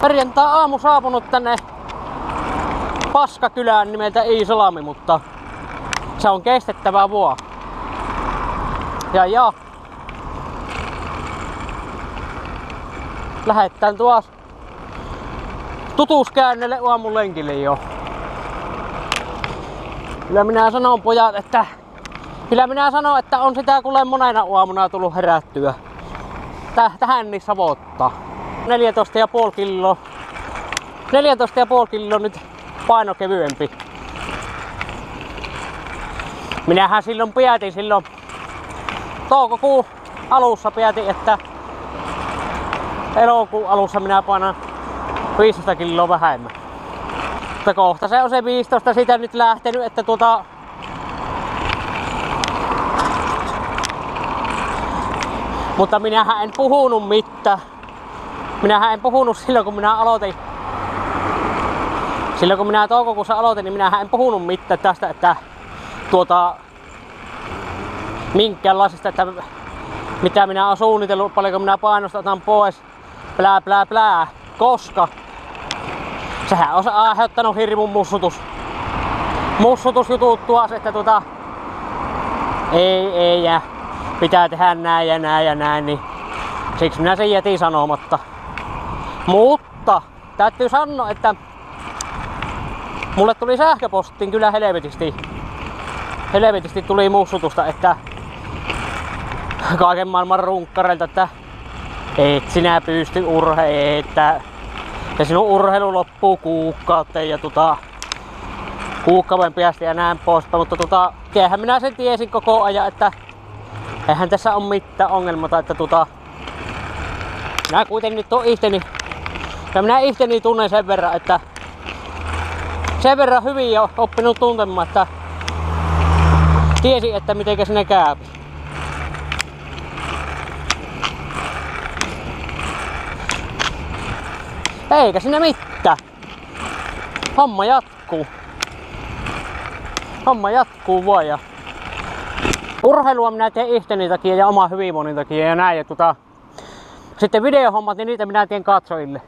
Perjantai aamu saapunut tänne Paskakylään nimeltä Iisalami, mutta se on kestettävä vuo. Ja ja. Lähettään tuossa tutuskäynnille aamun lenkille jo. Kyllä minä sanon pojat, että Kyllä minä sanon, että on sitä kuule monena aamuna tullut herättyä. Täh, tähän niin savottaa. 14,5 kiloa. 14,5 kiloa nyt paino kevyempi. Minähän silloin päätin silloin toukokuun alussa päätin, että elokuun alussa minä painan 15 kiloa vähemmän. Mutta kohta se on se 15 sitä nyt lähtenyt, että tuota Mutta minähän en puhunut mitään. Minähän en puhunut silloin kun minä aloitin. Silloin kun minä toukokuussa aloitin, niin minähän en puhunut mitään tästä, että tuota minkäänlaisesta, että mitä minä olen suunnitellut, paljonko minä painostetaan pois, plää plää plää, koska sehän on aiheuttanut hirmun mussutus. Mussutusjutut tuossa, että tuota ei, ei jää pitää tehdä näin ja näin ja näin, niin siksi minä sen jätin sanomatta. Mutta täytyy sanoa, että mulle tuli sähköpostiin kyllä helvetisti. Helvetisti tuli mussutusta, että kaiken maailman runkkareilta, että et sinä pysty urhe, että ja sinun urheilu loppuu kuukauteen ja tota, kuukauden päästä ja näin poispäin, mutta tota, minä sen tiesin koko ajan, että eihän tässä ole mitään ongelmaa, että tota, minä kuitenkin nyt on ihteni, ja minä ihteni tunnen sen verran, että sen verran hyvin jo oppinut tuntemaan, että tiesi, että miten sinne käy. Eikä sinne mitään. Homma jatkuu. Homma jatkuu vaan ja urheilua minä teen ihteni takia ja oma hyvinvoinnin takia ja näin. Ja tota, sitten videohommat, niin niitä minä teen katsojille.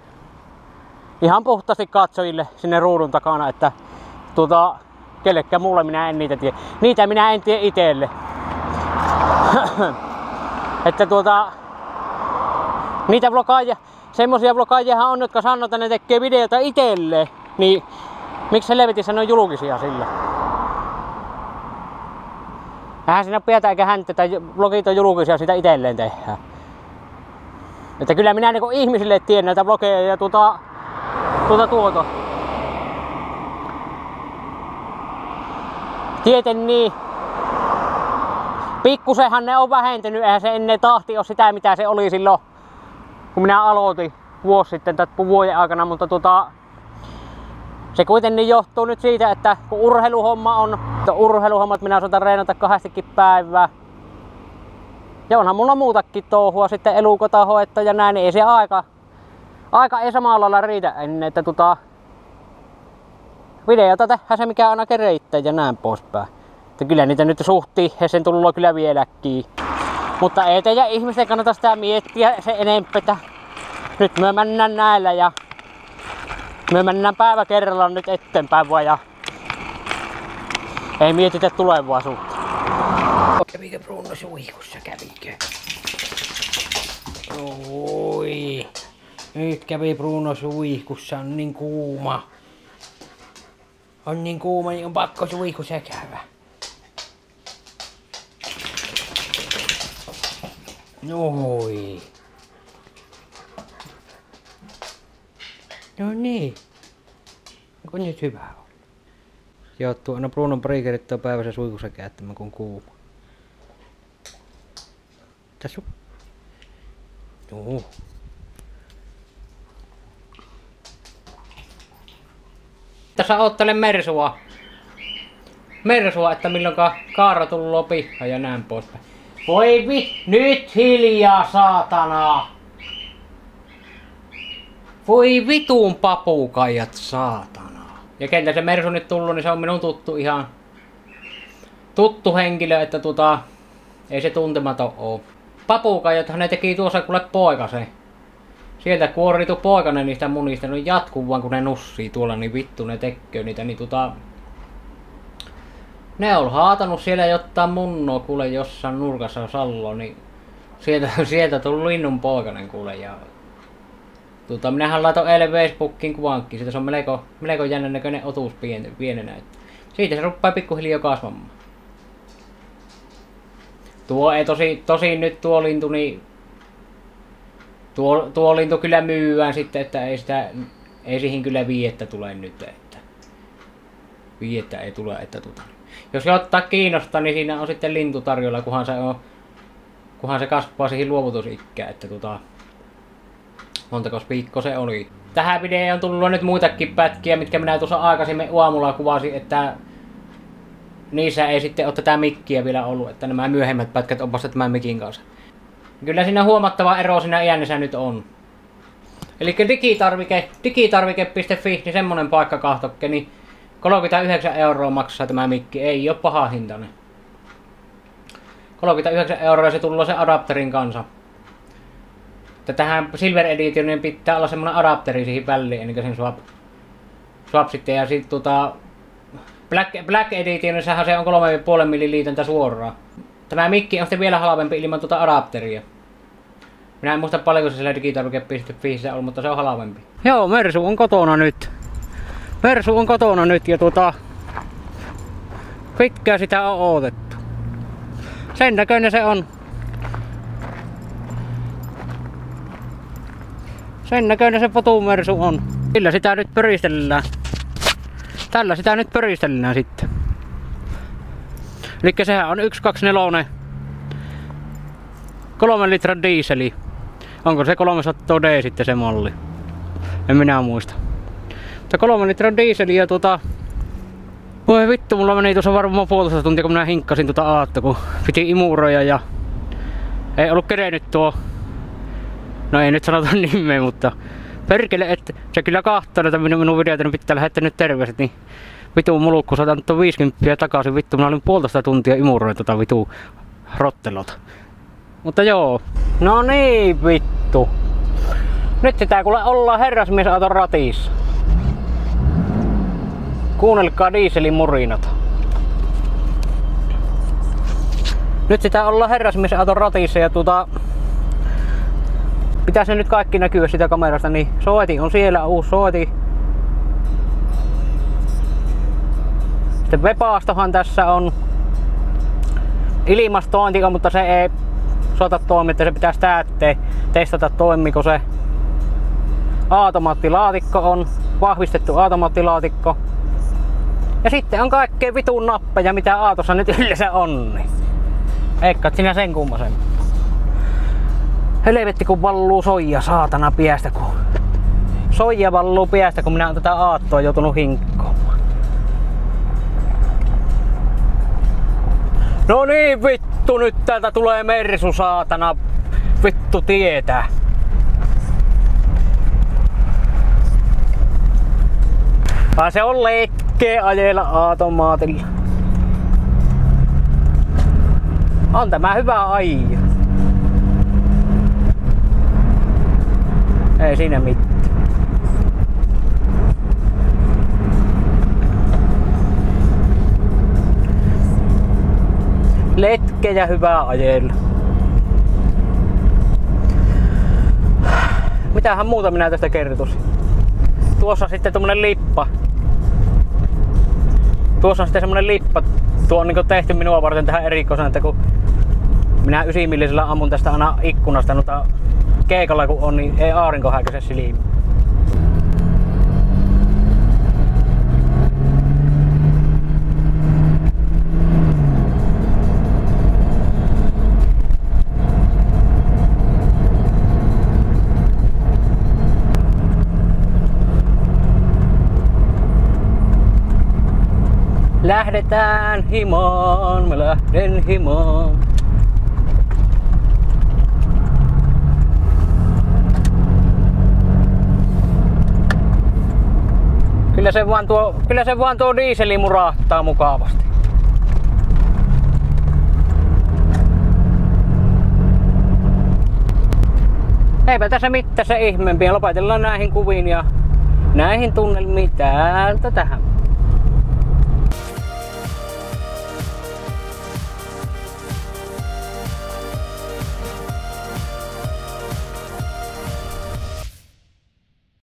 Ihan puhtaasti katsojille sinne ruudun takana, että tota, kellekään mulle minä en niitä tiedä. Niitä minä en tiedä itelle. että tuota, niitä vlogaajia, semmosia vlogaajiahan on, jotka sanoo, että ne tekee videota itelle, niin miksi helvetissä ne on julkisia sillä? Eihän siinä pidätä eikä häntä, tai blogit on julkisia, sitä itselleen tehdään. Että kyllä minä niin ihmisille tiedän näitä blogeja ja tuota, tuota tuota. Tieten niin. Pikkusenhan ne on vähentynyt, eihän se ennen tahti ole sitä mitä se oli silloin, kun minä aloitin vuosi sitten tai vuoden aikana, mutta tuota, se kuitenkin johtuu nyt siitä, että kun urheiluhomma on, että urheiluhommat minä saatan reenata kahdestikin päivää. Ja onhan mulla muutakin touhua, sitten elukota hoetta ja näin, niin ei se aika, aika ei samalla lailla riitä ennen, että tota, videota tehdään se mikä aina reittää ja näin poispäin. Että kyllä niitä nyt suhti ja sen tullut kyllä vieläkin. Mutta ei teidän ihmisten kannata sitä miettiä se enempää. Nyt me mennään näillä ja me mennään päivä kerrallaan nyt eteenpäin vaan ja ei mietitä tulevaisuutta. Kävikö Bruno suihkussa, kävikö? Oi. Nyt kävi Bruno suihkussa, on niin kuuma. On niin kuuma, niin on pakko suihkussa käydä. Oi. No niin. Onko nyt hyvä on? Joo, tuo, no Brunon Briggerit on päivässä suikussa käyttämään kun kuuma. Tässä on. Joo. Tässä oottelen Mersua. Mersua, että milloinka kaara tullut lopi ja näin poispäin. Voi vi, nyt hiljaa saatana! Voi vituun papukaijat, saatana. Ja kentä se Mersu nyt tullut, niin se on minun tuttu ihan tuttu henkilö, että tota, ei se tuntematon oo. Papukaijathan ne teki tuossa kuule poikase. Sieltä kuoritu poikainen niistä munista, ne on jatkuvan kun ne nussii tuolla, niin vittu ne tekee niitä, niin tota... Ne on haatanut siellä jotain munnoa kuule jossain nurkassa sallo, niin sieltä, sieltä tullut linnun poikainen kuule ja Tuota, minähän laitoin eilen Facebookiin kuvankin, siitä se on melko, melko jännän näköinen otus pien, pienenä. Siitä se rupeaa pikkuhiljaa kasvamaan. Tuo ei tosi, tosi nyt tuo lintu, niin tuo, tuo lintu kyllä myyään sitten, että ei sitä, ei siihen kyllä viettä tule nyt, että viettä ei tule, että tuota. Jos ottaa kiinnostaa, niin siinä on sitten lintu tarjolla, kunhan se on, kunhan se kasvaa siihen luovutusikkään, että tuota, montako viikko se oli. Tähän videoon on tullut nyt muitakin pätkiä, mitkä minä tuossa aikaisemmin aamulla kuvasin, että niissä ei sitten ole tätä mikkiä vielä ollut, että nämä myöhemmät pätkät on vasta tämän mikin kanssa. Kyllä siinä huomattava ero siinä iännissä nyt on. Eli digitarvike, digitarvike.fi, niin semmonen paikka kahtokke, niin 39 euroa maksaa tämä mikki, ei ole paha hintainen. 39 euroa se tulee se adapterin kanssa. Että tähän Silver Editionin pitää olla semmonen adapteri siihen väliin ennen kuin sen swap, swap sitten. Ja sitten tota, Black, Black Editionissahan se on 3,5 milliliitäntä suoraan. Tämä mikki on sitten vielä halvempi ilman tuota adapteria. Minä en muista paljonko se siellä digitarvike.fi on, mutta se on halvempi. Joo, Mersu on kotona nyt. Mersu on kotona nyt ja tuota... Pitkään sitä on odotettu. Sen näköinen se on. Sen näköinen se potumersu on. Sillä sitä nyt pöristellään. Tällä sitä nyt pöristellään sitten. Eli sehän on 124 kolmen litran diiseli. Onko se 300 D sitten se malli? En minä muista. Mutta kolmen litran diiseli ja tuota... Voi vittu, mulla meni tuossa varmaan puolitoista tuntia kun minä hinkkasin tuota aatto, kun piti imuroja ja... Ei ollut kerennyt tuo no ei nyt sanota nimeä, mutta perkele, että se kyllä kahtoo näitä minun, minun videoita, niin pitää lähettää nyt terveiset, niin vitu mulukku, sä tuon 50 takaisin, vittu, minä olin puolitoista tuntia imuroin tota vitu rottelota. Mutta joo, no niin vittu. Nyt sitä kuule ollaan herrasmiesauton ratissa. Kuunnelkaa dieselin murinat. Nyt sitä ollaan herrasmiesauton ratissa ja tuota, pitäisi nyt kaikki näkyä sitä kamerasta, niin soiti on siellä, uusi soiti. Sitten vepaastohan tässä on ilmastointi, mutta se ei soita toimi, että se pitäisi täyttää, testata toimiko se. Automaattilaatikko on, vahvistettu automaattilaatikko. Ja sitten on kaikkea vitun nappeja, mitä Aatossa nyt yleensä on. Eikä sinä sen kummosen. Helvetti kun valluu soija saatana piestä kun... Soija valluu piestä kun minä olen tätä aattoa joutunut hinkkoon. No niin vittu nyt täältä tulee mersu saatana. Vittu tietää. Vaan se on lekkee ajella automaatilla. On tämä hyvä aija. Ei siinä mitään. Letkejä hyvää ajella. Mitähän muuta minä tästä kertoisin? Tuossa on sitten tämmönen lippa. Tuossa on sitten semmonen lippa. Tuo on niin tehty minua varten tähän erikoisena, että kun minä ysimillisellä ammun tästä aina ikkunasta noita keikalla kun on, niin ei aurinko häikäise silmiin. Lähdetään himaan, mä lähden himaan. Kyllä se vaan tuo, kyllä se vaan tuo diiseli murahtaa mukavasti. eipä tässä mitään se ihmeempiä. Lopetellaan näihin kuviin ja näihin tunnelmiin täältä tähän.